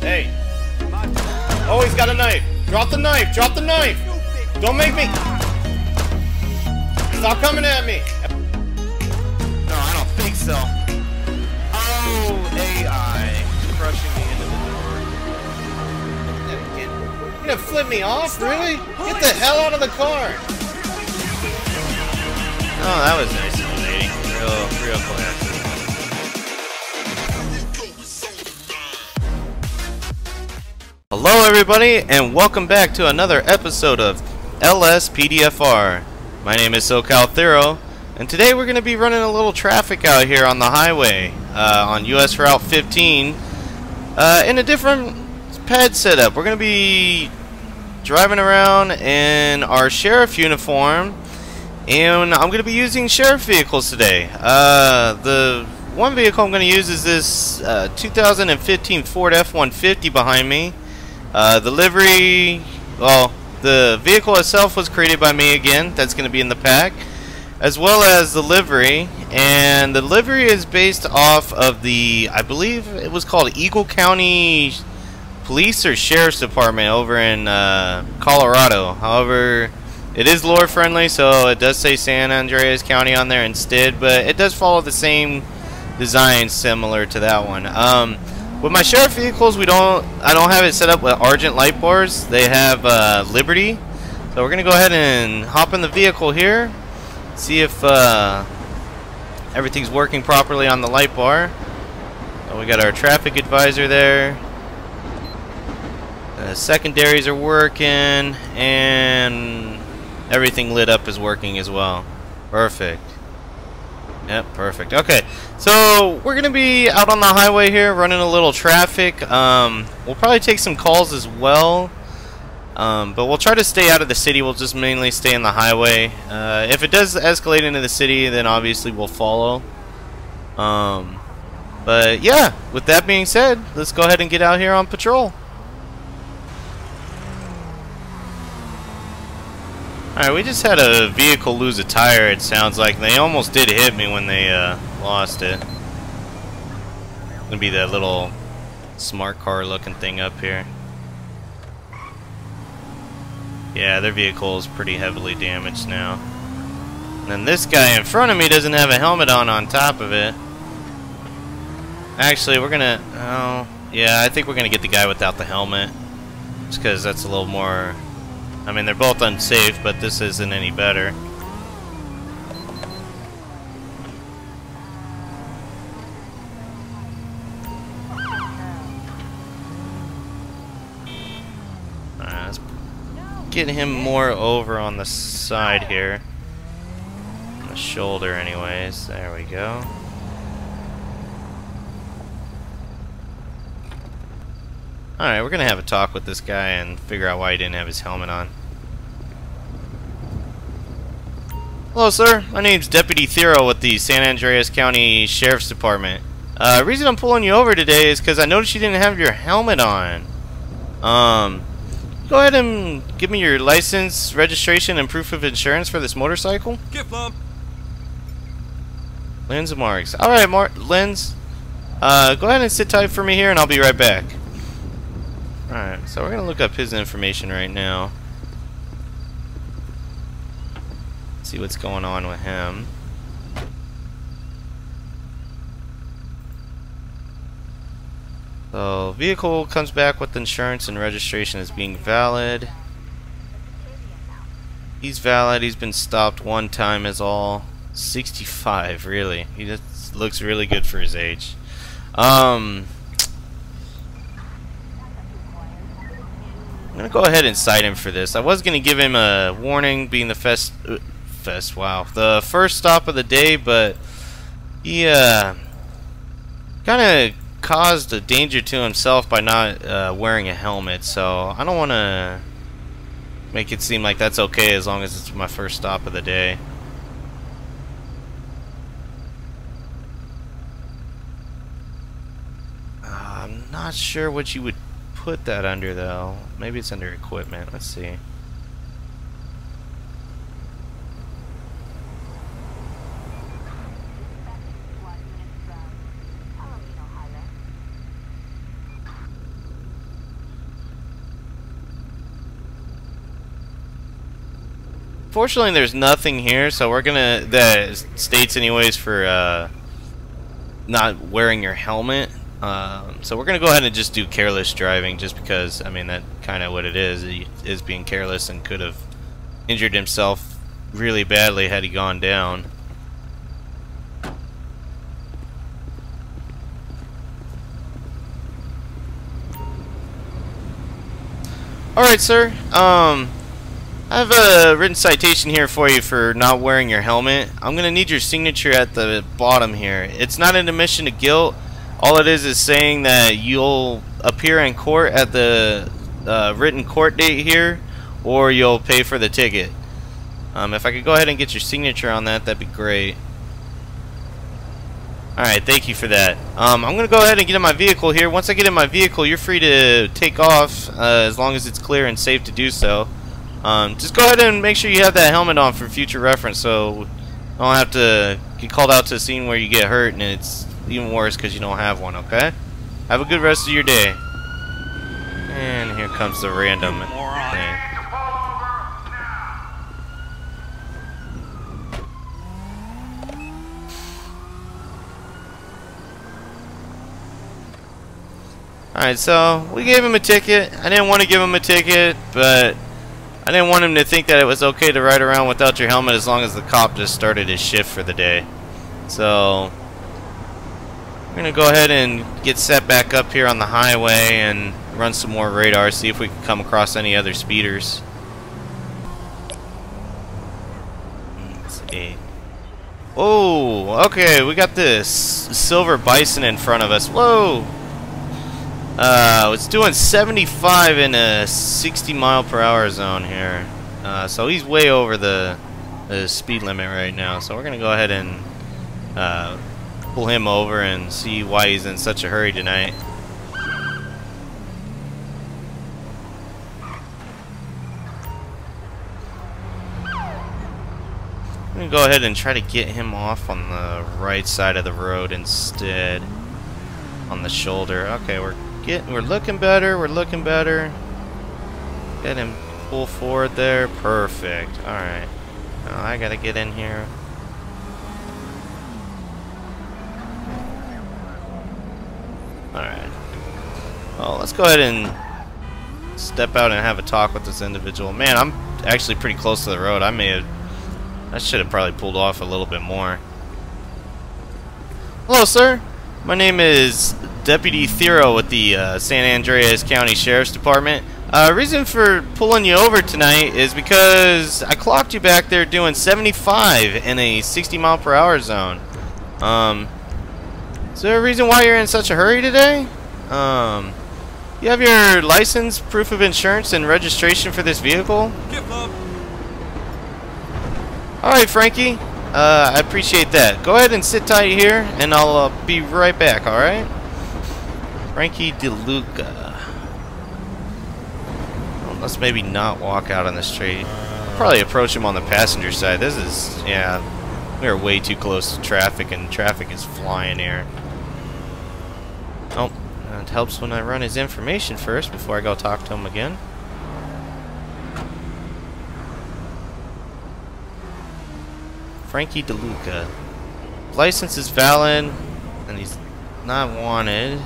Hey. Oh, he's got a knife. Drop the knife. Drop the knife. Don't make me. Stop coming at me. No, I don't think so. Door. You gonna flip me off? Really? Get the hell out of the car. Oh, that was nice of lady. Real, real classy. Hello, everybody, and welcome back to another episode of LSPDFR. My name is SoCal Thero, and today we're going to be running a little traffic out here on the highway uh, on US Route 15 uh, in a different pad setup. We're going to be driving around in our sheriff uniform, and I'm going to be using sheriff vehicles today. Uh, the one vehicle I'm going to use is this uh, 2015 Ford F-150 behind me. Uh, the livery, well, the vehicle itself was created by me again. That's going to be in the pack, as well as the livery. And the livery is based off of the, I believe it was called Eagle County Police or Sheriff's Department over in uh, Colorado. However, it is lore friendly, so it does say San Andreas County on there instead, but it does follow the same design similar to that one. Um, with my sheriff vehicles, we don't. I don't have it set up with Argent light bars. They have uh, Liberty, so we're gonna go ahead and hop in the vehicle here, see if uh, everything's working properly on the light bar. So we got our traffic advisor there. The secondaries are working, and everything lit up is working as well. Perfect. Yep, perfect. Okay, so we're gonna be out on the highway here, running a little traffic. Um, we'll probably take some calls as well, um, but we'll try to stay out of the city. We'll just mainly stay on the highway. Uh, if it does escalate into the city, then obviously we'll follow. Um, but yeah, with that being said, let's go ahead and get out here on patrol. Alright, we just had a vehicle lose a tire, it sounds like. They almost did hit me when they uh, lost it. Gonna be that little smart car looking thing up here. Yeah, their vehicle is pretty heavily damaged now. And then this guy in front of me doesn't have a helmet on on top of it. Actually, we're gonna... Oh, yeah, I think we're gonna get the guy without the helmet. Just because that's a little more I mean, they're both unsafe, but this isn't any better. Let's get him more over on the side here. On the shoulder, anyways. There we go. Alright, we're gonna have a talk with this guy and figure out why he didn't have his helmet on. Hello, sir. My name's Deputy Thero with the San Andreas County Sheriff's Department. Uh, reason I'm pulling you over today is because I noticed you didn't have your helmet on. Um, go ahead and give me your license, registration, and proof of insurance for this motorcycle. Gift lump. Lens Marks. Alright, Mar Lens. Uh, go ahead and sit tight for me here and I'll be right back. Alright, so we're going to look up his information right now. See what's going on with him. So, vehicle comes back with insurance and registration as being valid. He's valid, he's been stopped one time is all. 65, really. He just looks really good for his age. Um... I'm gonna go ahead and cite him for this. I was gonna give him a warning, being the fest, uh, fest. Wow, the first stop of the day, but he uh, kind of caused a danger to himself by not uh, wearing a helmet. So I don't want to make it seem like that's okay as long as it's my first stop of the day. Uh, I'm not sure what you would put that under though. Maybe it's under equipment. Let's see. Fortunately, there's nothing here, so we're gonna that states anyways for uh, not wearing your helmet. Um, so we're gonna go ahead and just do careless driving, just because I mean that kind of what it is. He is being careless and could have injured himself really badly had he gone down. Alright, sir. Um, I have a written citation here for you for not wearing your helmet. I'm going to need your signature at the bottom here. It's not an admission to guilt. All it is is saying that you'll appear in court at the uh, written court date here, or you'll pay for the ticket. Um, if I could go ahead and get your signature on that, that'd be great. Alright, thank you for that. Um, I'm going to go ahead and get in my vehicle here. Once I get in my vehicle, you're free to take off uh, as long as it's clear and safe to do so. Um, just go ahead and make sure you have that helmet on for future reference so you don't have to get called out to a scene where you get hurt and it's even worse because you don't have one, okay? Have a good rest of your day. And here comes the random thing. Alright, so we gave him a ticket. I didn't want to give him a ticket, but I didn't want him to think that it was okay to ride around without your helmet as long as the cop just started his shift for the day. So, we're going to go ahead and get set back up here on the highway and run some more radar, see if we can come across any other speeders. Oh, okay, we got this silver bison in front of us. Whoa! Uh, it's doing 75 in a 60 mile per hour zone here. Uh, so he's way over the, the, speed limit right now. So we're going to go ahead and uh, pull him over and see why he's in such a hurry tonight. I'm going to go ahead and try to get him off on the right side of the road instead. On the shoulder. Okay, we're Getting, we're looking better. We're looking better. Get him pull forward there. Perfect. All right. Now I gotta get in here. All right. Well, let's go ahead and step out and have a talk with this individual. Man, I'm actually pretty close to the road. I may have. I should have probably pulled off a little bit more. Hello, sir. My name is Deputy Thero with the uh, San Andreas County Sheriff's Department. Uh, reason for pulling you over tonight is because I clocked you back there doing 75 in a 60 mile per hour zone. Um, is there a reason why you're in such a hurry today? Um, you have your license, proof of insurance, and registration for this vehicle? Alright, Frankie. Uh, I appreciate that. Go ahead and sit tight here, and I'll uh, be right back, alright? Frankie DeLuca. Well, let's maybe not walk out on the street. Probably approach him on the passenger side. This is, yeah, we are way too close to traffic, and traffic is flying here. Oh, it helps when I run his information first before I go talk to him again. Frankie DeLuca. License is valid, and he's not wanted.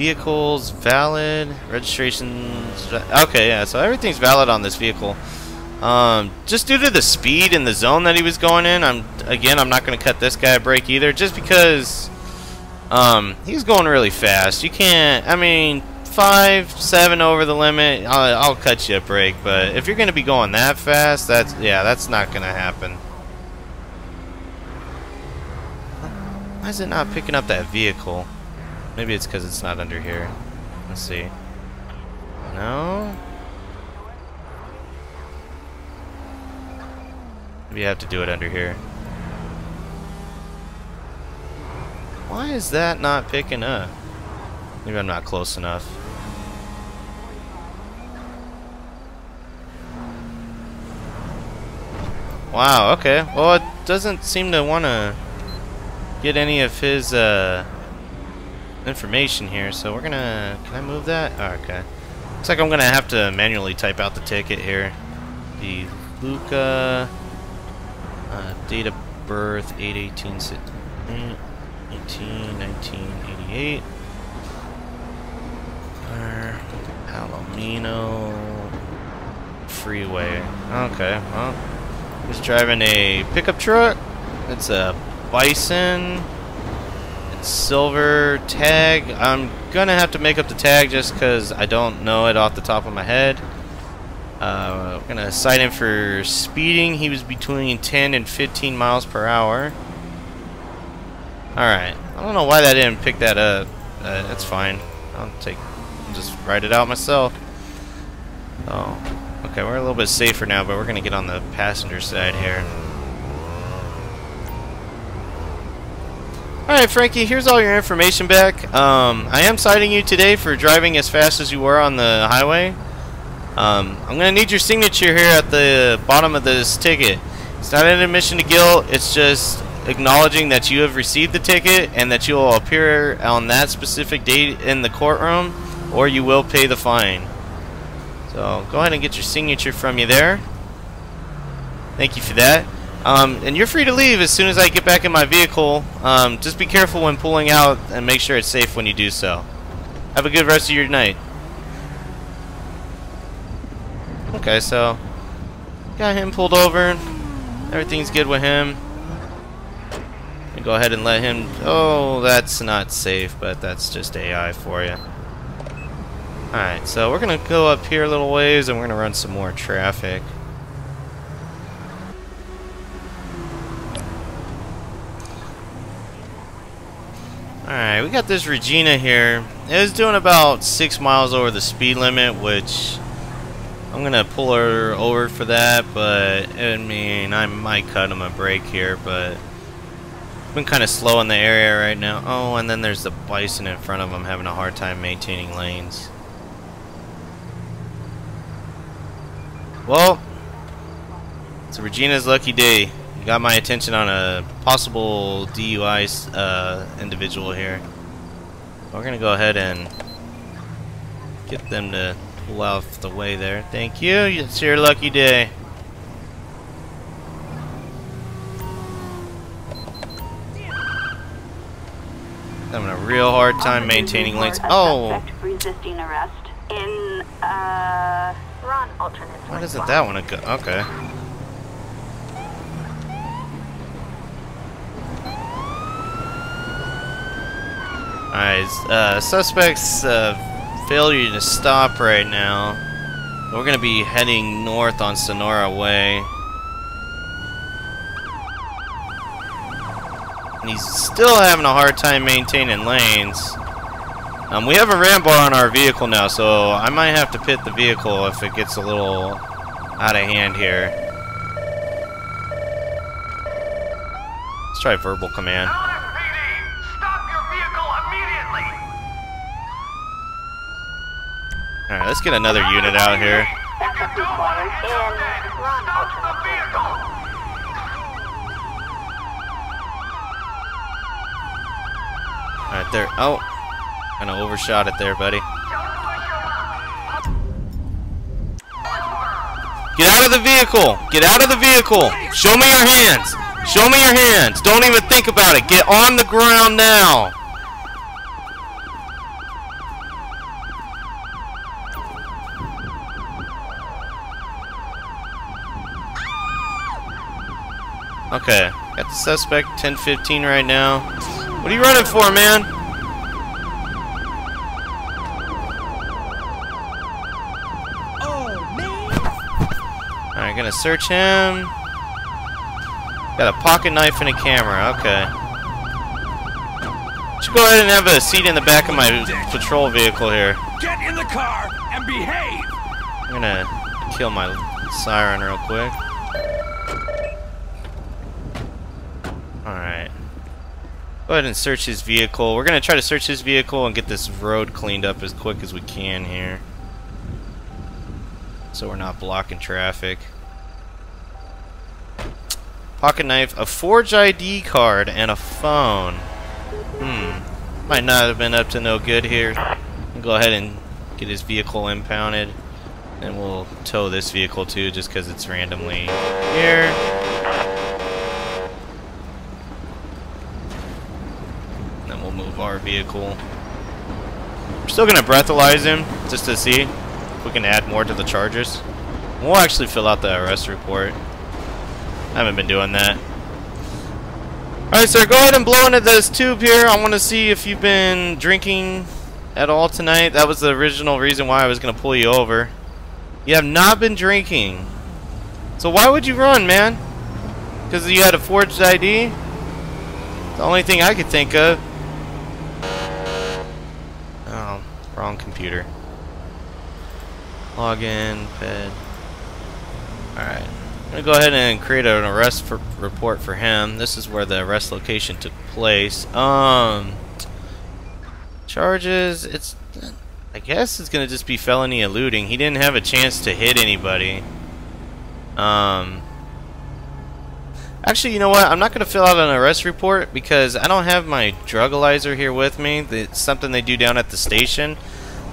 Vehicles valid. Registrations. Okay, yeah. So everything's valid on this vehicle. Um, just due to the speed and the zone that he was going in, I'm again I'm not going to cut this guy a break either, just because um, he's going really fast. You can't. I mean, five, seven over the limit. I'll, I'll cut you a break, but if you're going to be going that fast, that's yeah, that's not going to happen. Why is it not picking up that vehicle? Maybe it's because it's not under here. Let's see. No? You have to do it under here. Why is that not picking up? Maybe I'm not close enough. Wow, okay. Well, it doesn't seem to want to get any of his, uh, information here, so we're gonna... Can I move that? Oh, okay. Looks like I'm gonna have to manually type out the ticket here. The Luca uh, date of birth 8 18 18 1988 uh, Palomino Freeway. Okay, well, he's driving a pickup truck. It's a Bison. Silver tag. I'm gonna have to make up the tag just because I don't know it off the top of my head. Uh, I'm gonna cite him for speeding. He was between 10 and 15 miles per hour. Alright. I don't know why that didn't pick that up. Uh, that's fine. I'll take, I'll just write it out myself. Oh. Okay, we're a little bit safer now, but we're gonna get on the passenger side here. Alright, Frankie, here's all your information back. Um, I am citing you today for driving as fast as you were on the highway. Um, I'm going to need your signature here at the bottom of this ticket. It's not an admission to guilt, it's just acknowledging that you have received the ticket and that you will appear on that specific date in the courtroom or you will pay the fine. So go ahead and get your signature from you there. Thank you for that. Um, and you're free to leave as soon as I get back in my vehicle. Um, just be careful when pulling out and make sure it's safe when you do so. Have a good rest of your night. Okay, so got him pulled over. Everything's good with him. And go ahead and let him. Oh, that's not safe, but that's just AI for you. Alright, so we're gonna go up here a little ways and we're gonna run some more traffic. Alright, we got this Regina here. It was doing about 6 miles over the speed limit, which I'm to pull her over for that, but I mean, I might cut him a break here, but I've been kind of slow in the area right now. Oh, and then there's the bison in front of him having a hard time maintaining lanes. Well, it's Regina's lucky day. Got my attention on a possible DUI uh, individual here. We're gonna go ahead and get them to pull off the way there. Thank you. It's your lucky day. Having a real hard time maintaining lanes. Oh. Resisting arrest in uh. Why doesn't that one go? Okay. Alright, uh, suspect's uh, failure to stop right now. We're gonna be heading north on Senora Way. He's still having a hard time maintaining lanes. Um, we have a ram bar on our vehicle now, so I might have to pit the vehicle if it gets a little out of hand here. Let's try verbal command. Alright, let's get another unit out here. Alright, there. Oh, kind of overshot it there, buddy. Get out of the vehicle! Get out of the vehicle! Show me your hands! Show me your hands! Don't even think about it! Get on the ground now! Okay, got the suspect 1015 right now. What are you running for, man? Oh man! Alright, gonna search him. Got a pocket knife and a camera, okay. Should go ahead and have a seat in the back of my patrol vehicle here. Get in the car and behave! I'm gonna kill my siren real quick. Alright. Go ahead and search his vehicle. We're gonna try to search his vehicle and get this road cleaned up as quick as we can here. So we're not blocking traffic. Pocket knife, a forged ID card, and a phone. Hmm. Might not have been up to no good here. Go ahead and get his vehicle impounded. And we'll tow this vehicle too, just because it's randomly here. Vehicle. We're still gonna breathalyze him, just to see if we can add more to the charges. We'll actually fill out the arrest report. I haven't been doing that. Alright, sir, go ahead and blow into this tube here. I want to see if you've been drinking at all tonight. That was the original reason why I was going to pull you over. You have not been drinking. So why would you run, man? Because you had a forged ID? The only thing I could think of. Oh, wrong computer. Login, ped. Alright. I'm going to go ahead and create an arrest for report for him. This is where the arrest location took place. Um, charges, it's, I guess it's going to just be felony eluding. He didn't have a chance to hit anybody. Um, actually, you know what? I'm not going to fill out an arrest report because I don't have my drugalizer here with me. It's something they do down at the station.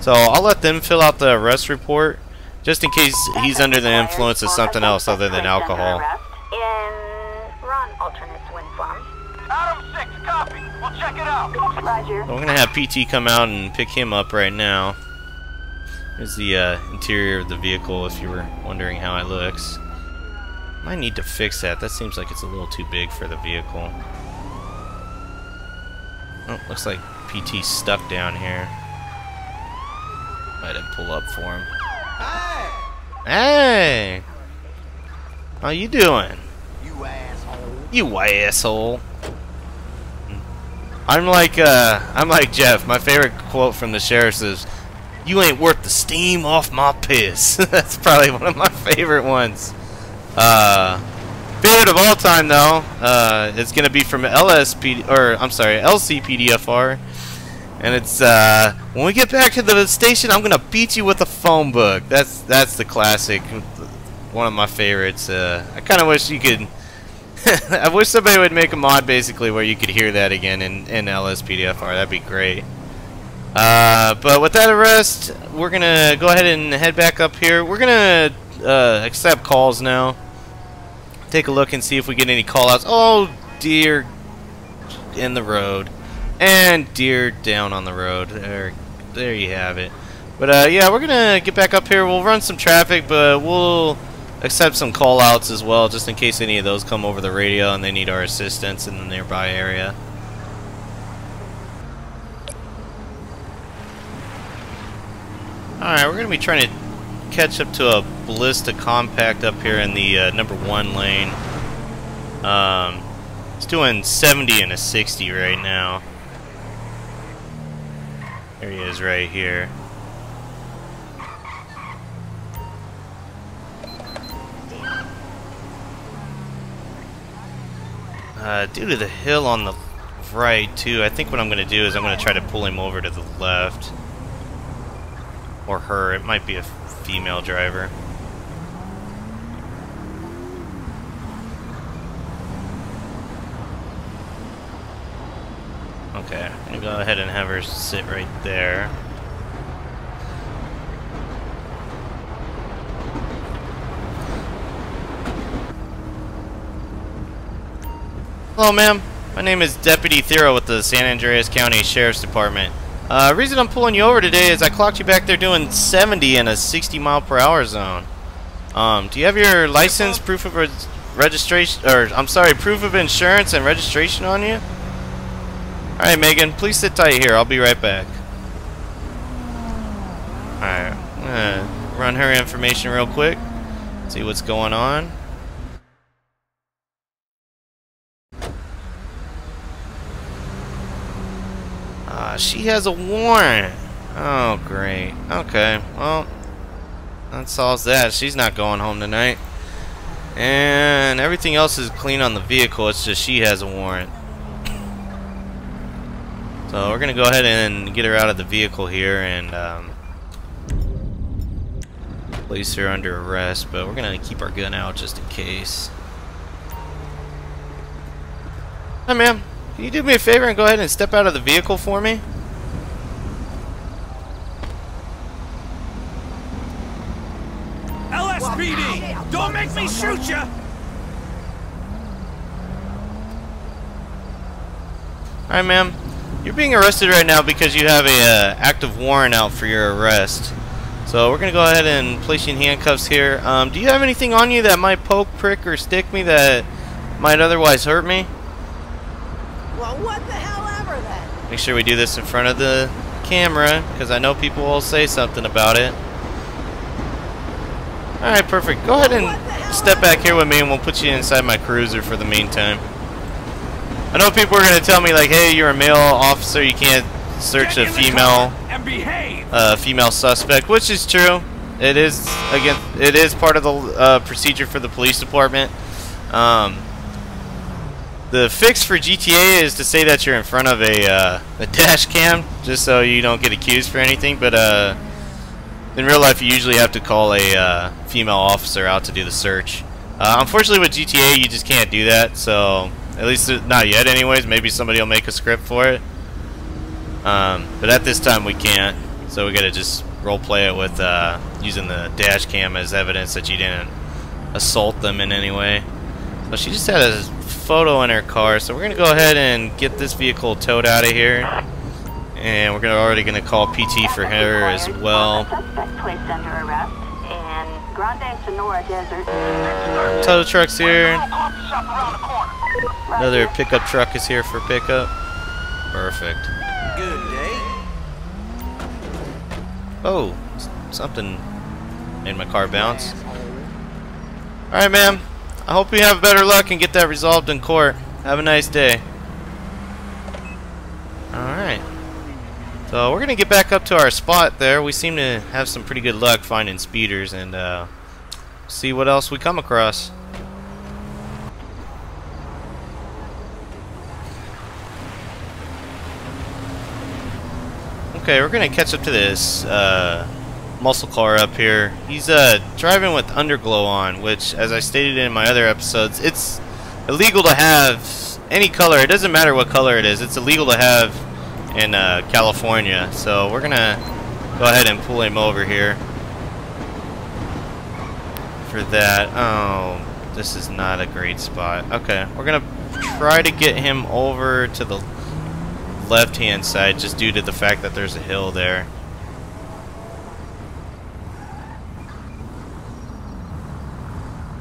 So I'll let them fill out the arrest report just in case he's under the influence of something else other than alcohol. In Ron Alternates Wind Farm. Adam 6, copy. We'll check it out. Roger. So we're gonna have PT come out and pick him up right now. Here's the uh, interior of the vehicle if you were wondering how it looks. Might need to fix that. That seems like it's a little too big for the vehicle. Oh, looks like PT's stuck down here. Might have pull up for him. Hey! How you doing? You asshole. You asshole. I'm like uh I'm like Jeff. My favorite quote from the sheriff is You ain't worth the steam off my piss. That's probably one of my favorite ones. Uh favorite of all time though, uh is gonna be from LSP or I'm sorry, LCPDFR. And it's uh when we get back to the station I'm gonna beat you with a phone book. That's that's the classic one of my favorites. Uh, I kind of wish you could. I wish somebody would make a mod basically where you could hear that again in, in LSPDFR. That'd be great. Uh, but with that arrest, we're gonna go ahead and head back up here. We're gonna uh, accept calls now. Take a look and see if we get any callouts. Oh dear, in the road, and deer down on the road. There, there you have it. But uh, yeah, we're gonna get back up here. We'll run some traffic, but we'll accept some call outs as well, just in case any of those come over the radio and they need our assistance in the nearby area. Alright, we're going to be trying to catch up to a Blista Compact up here in the uh, number one lane. Um, it's doing 70 and a 60 right now. There he is right here. Uh, due to the hill on the right, too, I think what I'm going to do is I'm going to try to pull him over to the left. Or her. It might be a female driver. Okay, I'm to go ahead and have her sit right there. Hello, ma'am. My name is Deputy Thero with the San Andreas County Sheriff's Department. Uh, reason I'm pulling you over today is I clocked you back there doing 70 in a 60 mile per hour zone. Um, do you have your license, proof of re registration, or I'm sorry, proof of insurance and registration on you? Alright, Megan, please sit tight here. I'll be right back. Alright, I'm gonna run her information real quick, see what's going on. Uh, she has a warrant. Oh, great. Okay, well, that solves that. She's not going home tonight. And everything else is clean on the vehicle. It's just she has a warrant. So we're going to go ahead and get her out of the vehicle here and um, place her under arrest, but we're going to keep our gun out just in case. Hi, ma'am. Can you do me a favor and go ahead and step out of the vehicle for me? LSPD! Don't make me shoot you! Alright, ma'am. You're being arrested right now because you have a uh, active warrant out for your arrest. So we're gonna go ahead and place you in handcuffs here. Um, do you have anything on you that might poke, prick, or stick me that might otherwise hurt me? Well, what the hell ever then? Make sure we do this in front of the camera because I know people will say something about it. Alright, perfect. Go ahead and step back here with me and we'll put you inside my cruiser for the meantime. I know people are going to tell me like, hey, you're a male officer, you can't search a female car and behave. uh, female suspect, which is true. It is again, it is part of the uh, procedure for the police department. Um, the fix for GTA is to say that you're in front of a uh, a dash cam, just so you don't get accused for anything. But uh, in real life, you usually have to call a uh, female officer out to do the search. Uh, unfortunately, with GTA, you just can't do that. So at least not yet, anyways. Maybe somebody will make a script for it. Um, but at this time we can't, so we gotta just role play it with uh, using the dash cam as evidence that you didn't assault them in any way. So she just had a photo in her car, so we're gonna go ahead and get this vehicle towed out of here, and we're gonna already gonna call PT for her as well. Suspect placed under arrest in Grand Senora Desert. Tow truck's here. Coffee shop around the corner. Another pickup truck is here for pickup. Perfect. Good day. Oh, something made my car bounce. Alright, ma'am. I hope you have better luck and get that resolved in court. Have a nice day. Alright. So we're going to get back up to our spot there. We seem to have some pretty good luck finding speeders and uh, see what else we come across. Okay, we're gonna catch up to this uh, muscle car up here. He's uh, driving with underglow on, which, as I stated in my other episodes, it's illegal to have any color. It doesn't matter what color it is. It's illegal to have in uh, California. So we're gonna go ahead and pull him over here for that. Oh, this is not a great spot. Okay, we're gonna try to get him over to the left hand side just due to the fact that there's a hill there.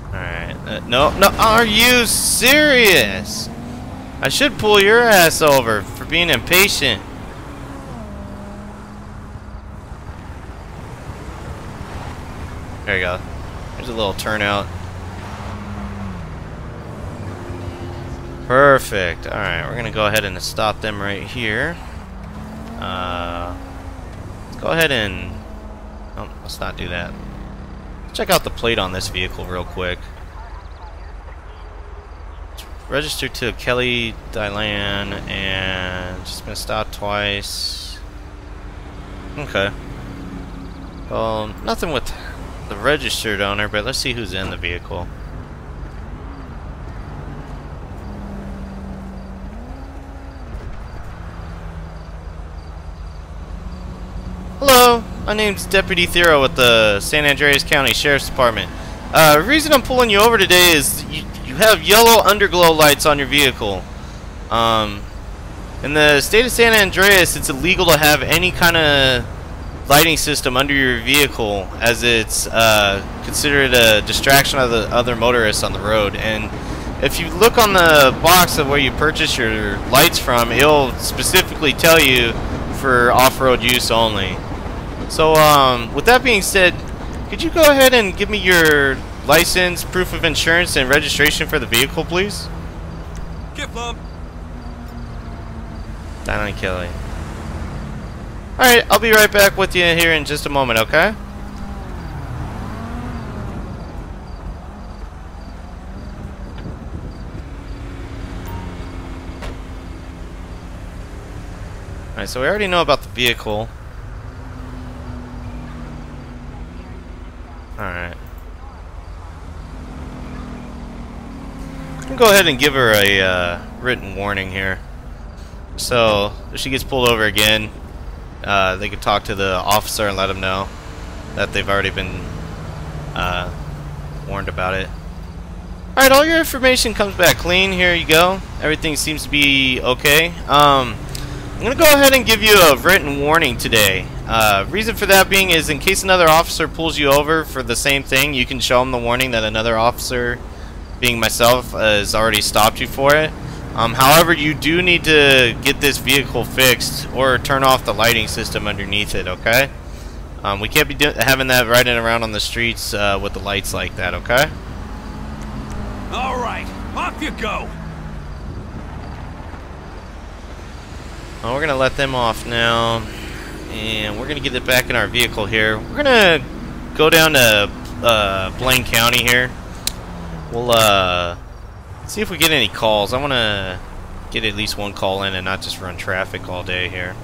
Alright. Uh, no, no, are you serious? I should pull your ass over for being impatient. There you go. There's a little turnout. Perfect. Alright, we're going to go ahead and stop them right here. Uh, go ahead and... Oh, let's not do that. Check out the plate on this vehicle real quick. Registered to Kelly Dylan and just been stopped twice. Okay. Well, nothing with the registered owner, but let's see who's in the vehicle. Hello, my name's Deputy Thero with the San Andreas County Sheriff's Department. Uh, the reason I'm pulling you over today is you, you have yellow underglow lights on your vehicle. Um, in the state of San Andreas, it's illegal to have any kind of lighting system under your vehicle as it's uh, considered a distraction of the other motorists on the road. And if you look on the box of where you purchase your lights from, it'll specifically tell you for off-road use only. So, um, with that being said, could you go ahead and give me your license, proof of insurance, and registration for the vehicle, please? Get plumb. Down on Kelly. Alright, I'll be right back with you here in just a moment, okay? Alright, so we already know about the vehicle. Alright. Go ahead and give her a uh, written warning here. So, if she gets pulled over again, uh, they could talk to the officer and let him know that they've already been uh, warned about it. Alright, all your information comes back clean. Here you go. Everything seems to be okay. Um, I'm going to go ahead and give you a written warning today. Uh, reason for that being is in case another officer pulls you over for the same thing, you can show them the warning that another officer, being myself, uh, has already stopped you for it. Um, however, you do need to get this vehicle fixed or turn off the lighting system underneath it, okay? Um, we can't be having that riding around on the streets uh, with the lights like that, okay? All right, off you go. Well, we're gonna let them off now, and we're gonna get it back in our vehicle here. We're gonna go down to uh, Blaine County here. We'll uh, see if we get any calls. I want to get at least one call in and not just run traffic all day here.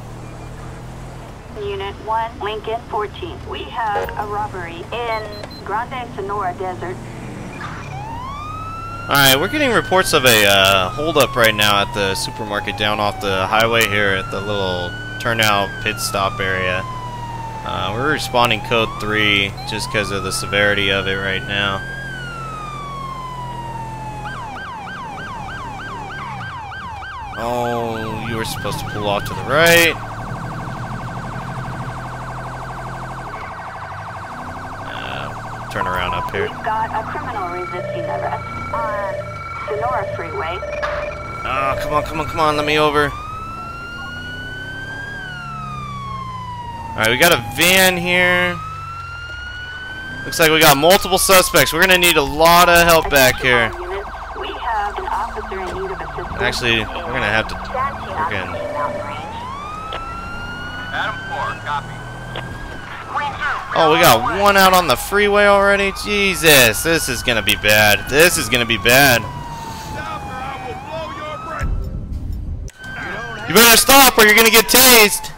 Unit 1, Lincoln 14. We have a robbery in Grand Senora Desert. Alright, we're getting reports of a uh, holdup right now at the supermarket down off the highway here at the little turnout pit stop area. Uh, we're responding code 3 just because of the severity of it right now. Oh, you were supposed to pull off to the right. Uh, turn around up here. We've got a criminal resisting arrest on Senora Freeway. Oh, come on, come on, come on, let me over. Alright, we got a van here. Looks like we got multiple suspects. We're gonna need a lot of help back here. Actually, we're gonna have to Santee on Again. Green Mountain Range. Adam 4, copy. Oh, we got one out on the freeway already? Jesus, this is gonna be bad. This is gonna be bad. You better stop or you're gonna get tased.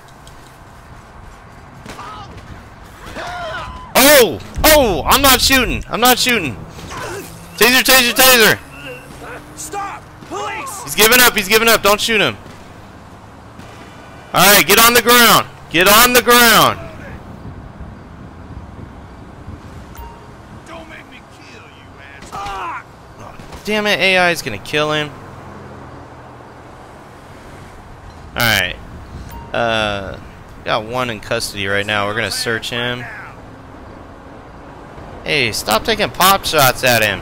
Oh! Oh! I'm not shooting. I'm not shooting. Taser, taser, taser. Stop! Police! He's giving up. He's giving up. Don't shoot him. Alright, get on the ground. Get on the ground. Don't make me kill you, ass. Damn it, AI is gonna kill him. Alright. Uh, got one in custody right now. We're gonna search him. Hey, stop taking pop shots at him.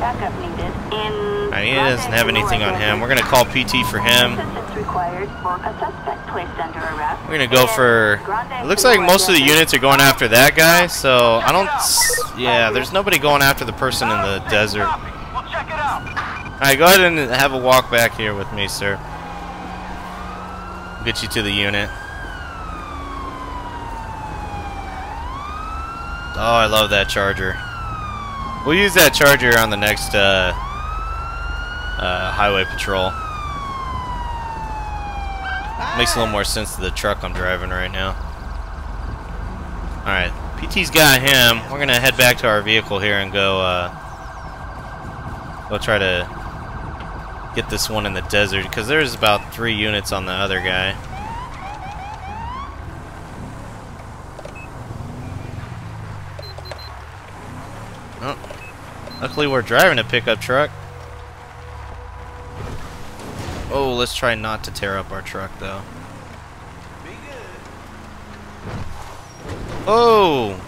Backup needed in. Alright, he doesn't have anything on him. We're gonna call PT for him. Assistance required for a suspect placed under arrest. We're gonna go for. It looks like most of the units are going after that guy, so I don't. Yeah, there's nobody going after the person in the desert. Copy. We'll check it out. Alright, go ahead and have a walk back here with me, sir. Get you to the unit. Oh, I love that charger. We'll use that charger on the next uh, uh, highway patrol. Makes a little more sense to the truck I'm driving right now. Alright, PT's got him. We're gonna head back to our vehicle here and go, uh, go try to get this one in the desert because there's about three units on the other guy. Luckily we're driving a pickup truck. Oh, let's try not to tear up our truck though. Oh!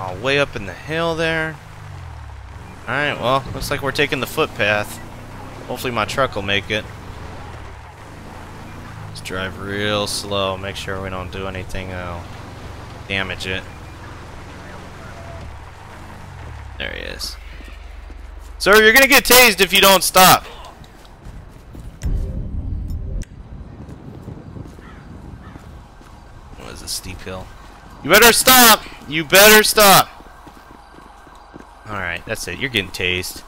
Oh, way up in the hill there. Alright, well, looks like we're taking the footpath. Hopefully my truck will make it. Let's drive real slow, make sure we don't do anything that'll damage it. There he is. Sir, you're gonna get tased if you don't stop. What is a steep hill? You better stop! You better stop! Alright, that's it. You're getting tased.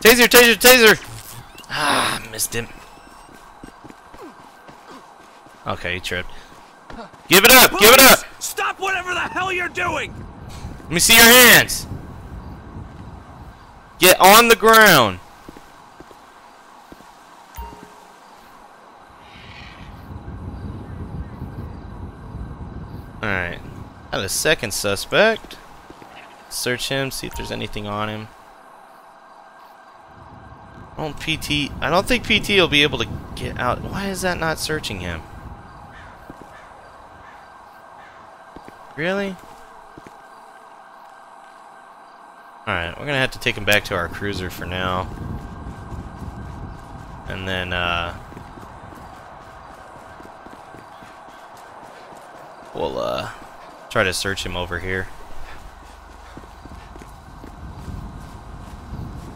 Taser, taser, taser! Ah, missed him. Okay, he tripped. Give it up! Give it up! Stop whatever the hell you're doing! Let me see your hands! Get on the ground! Got a second suspect. Search him, see if there's anything on him. I don't PT I don't think PT will be able to get out. Why is that not searching him? Really? Alright, we're gonna have to take him back to our cruiser for now. And then, uh... We'll, uh... Try to search him over here.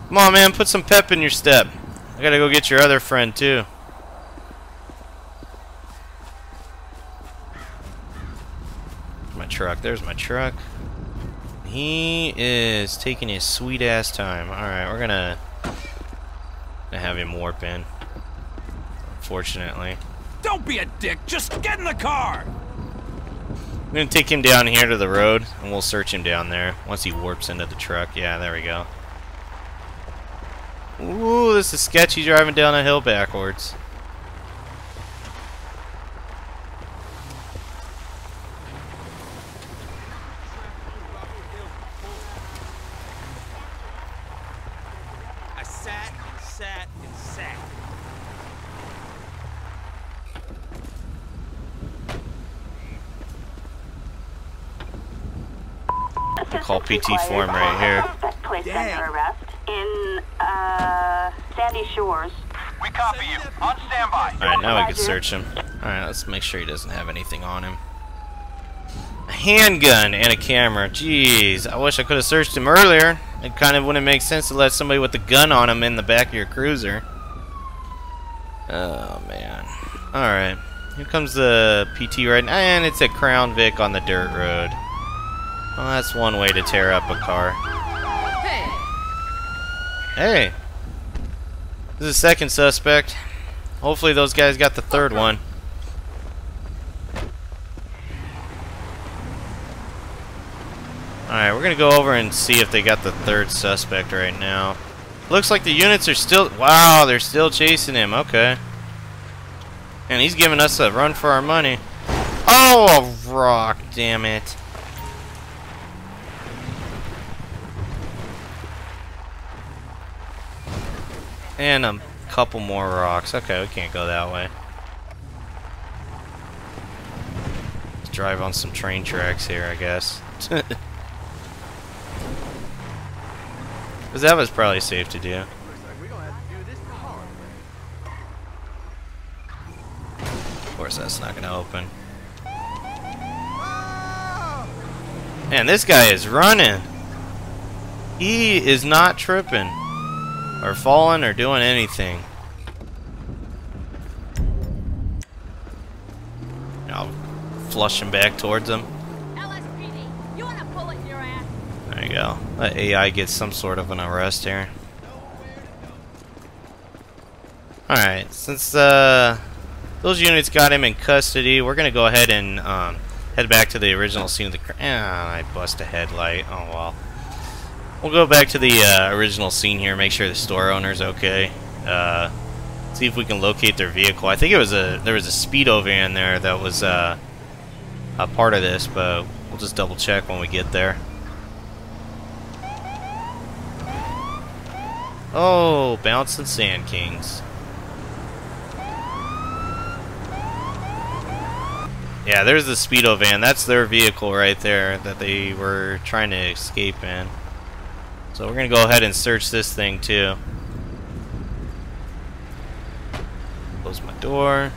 Come on, man, put some pep in your step. I gotta go get your other friend, too. My truck. There's my truck. He is taking his sweet ass time. Alright, we're gonna, gonna have him warp in. Unfortunately. Don't be a dick, just get in the car! I'm gonna take him down here to the road and we'll search him down there once he warps into the truck. Yeah, there we go. Ooh, this is sketchy driving down a hill backwards. I sat and sat and sat. Call PT for him right here. Suspect placed under arrest in uh, Sandy Shores. We copy you. On standby. Alright, now we can search him. Alright, let's make sure he doesn't have anything on him. A handgun and a camera. Jeez, I wish I could have searched him earlier. It kind of wouldn't make sense to let somebody with a gun on him in the back of your cruiser. Oh, man. Alright. Here comes the PT right now, and it's a Crown Vic on the dirt road. Well, that's one way to tear up a car. Hey! Hey! This is the second suspect. Hopefully those guys got the third one. Alright, we're gonna go over and see if they got the third suspect right now. Looks like the units are still... Wow, they're still chasing him. Okay. And he's giving us a run for our money. Oh, rock, damn it. And a couple more rocks. Okay, we can't go that way. Let's drive on some train tracks here, I guess. Because that was probably safe to do. Of course, that's not going to open. Man, this guy is running. He is not tripping. Or falling or doing anything. I'll flush him back towards him. LSPD, you want a bullet in your ass? There you go. Let AI get some sort of an arrest here. Alright, since uh, those units got him in custody, we're going to go ahead and um, head back to the original scene of the crime. Ah, I bust a headlight. Oh well. We'll go back to the uh, original scene here, make sure the store owner's okay. Uh, see if we can locate their vehicle. I think it was a there was a speedo van there that was uh, a part of this, but we'll just double check when we get there. Oh, bouncing Sandkings. Yeah, there's the speedo van. That's their vehicle right there that they were trying to escape in. So we're gonna go ahead and search this thing too. Close my door.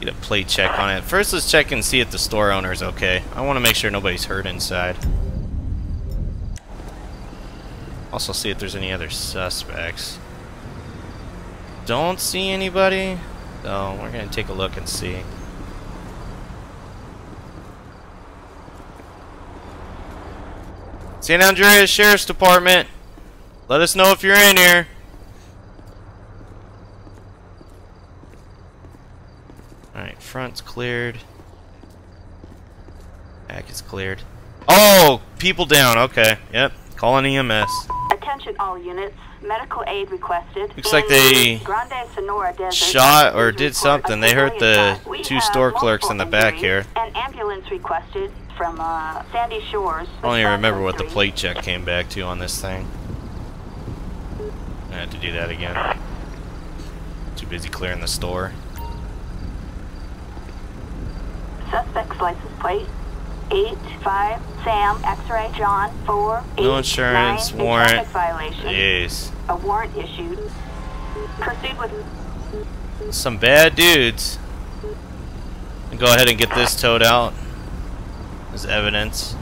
Get a plate check on it. First, let's check and see if the store owner's okay. I want to make sure nobody's hurt inside. Also, see if there's any other suspects. Don't see anybody. So we're gonna take a look and see. San Andreas Sheriff's Department. Let us know if you're in here. Alright, front's cleared. Back is cleared. Oh, people down. Okay, yep. Call Calling EMS. Attention all units. Medical aid requested. Looks like they Grand Senora Desert. shot or did something. They hurt the two store clerks in the back here. An ambulance requested from uh, Sandy Shores. I don't even remember what the plate check came back to on this thing. I had to do that again. Too busy clearing the store. Suspect's license plate. Eight five Sam X-ray John four eight No insurance, nine, warrant. violation. Jeez. A warrant issued. Proceed with Some bad dudes. Go ahead and get this towed out as evidence.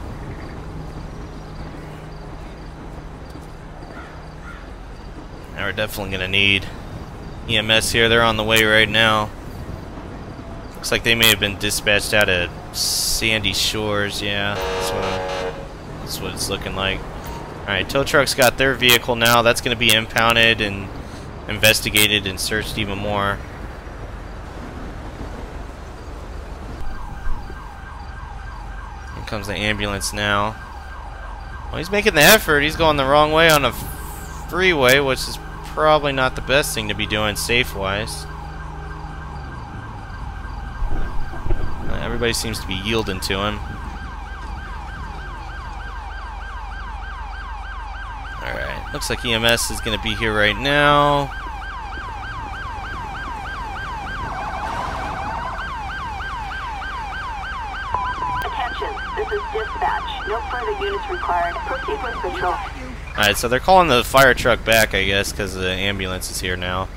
Now we're definitely gonna need EMS here. They're on the way right now. Looks like they may have been dispatched out of Sandy Shores. Yeah, that's what, that's what it's looking like. Alright, tow truck's got their vehicle now. That's going to be impounded and investigated and searched even more. Comes the ambulance now. Well, he's making the effort. He's going the wrong way on a freeway, which is probably not the best thing to be doing safe-wise. Uh, Everybody seems to be yielding to him. Alright, looks like EMS is going to be here right now. attention. This is dispatch. No further units required. Proceed with patrol. Alright, so they're calling the fire truck back, I guess, because the ambulance is here now.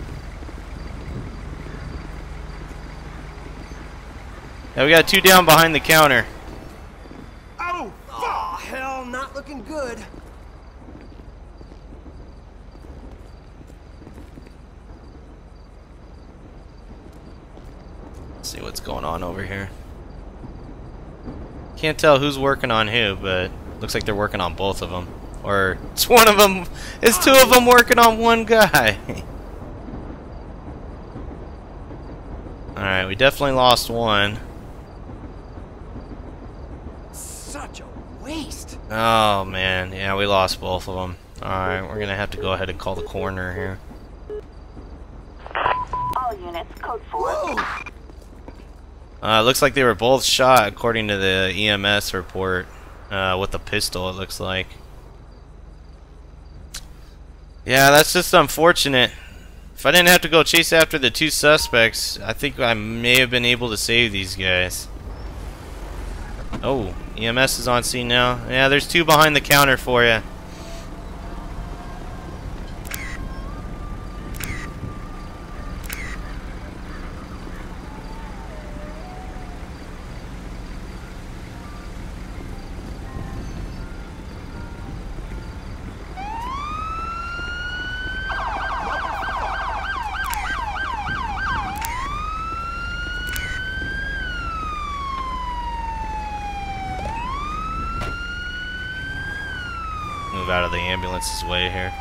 Yeah, we got two down behind the counter. Oh, Oh, hell, not looking good. Let's see what's going on over here. Can't tell who's working on who, but looks like they're working on both of them. Or it's one of them. It's two of them working on one guy. Alright, we definitely lost one. Such a waste. Oh man, yeah, we lost both of them. Alright, we're gonna have to go ahead and call the coroner here. All units, code 4. Uh, looks like they were both shot, according to the EMS report, uh, with a pistol. It looks like. Yeah, that's just unfortunate. If I didn't have to go chase after the two suspects, I think I may have been able to save these guys. Oh, EMS is on scene now. Yeah, there's two behind the counter for you. Out of the ambulance's way here.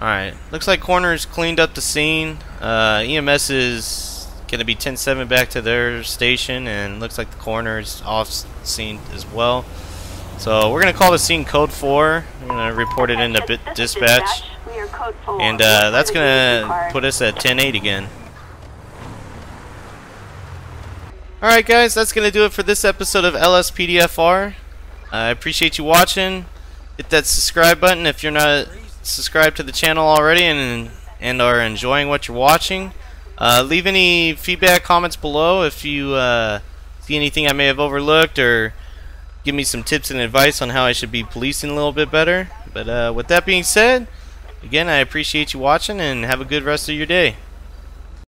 Alright, looks like Corner's cleaned up the scene. Uh, EMS is going to be 10-7 back to their station, and looks like the Coroner is off scene as well. So we're going to call the scene Code 4. We're going to report it into dispatch. And uh, that's gonna put us at 10-8 again. Alright guys, that's going to do it for this episode of LSPDFR. I appreciate you watching. Hit that subscribe button if you're not subscribed to the channel already and, and are enjoying what you're watching. Uh, leave any feedback, comments below if you uh, see anything I may have overlooked or give me some tips and advice on how I should be policing a little bit better. But uh, with that being said, again, I appreciate you watching and have a good rest of your day.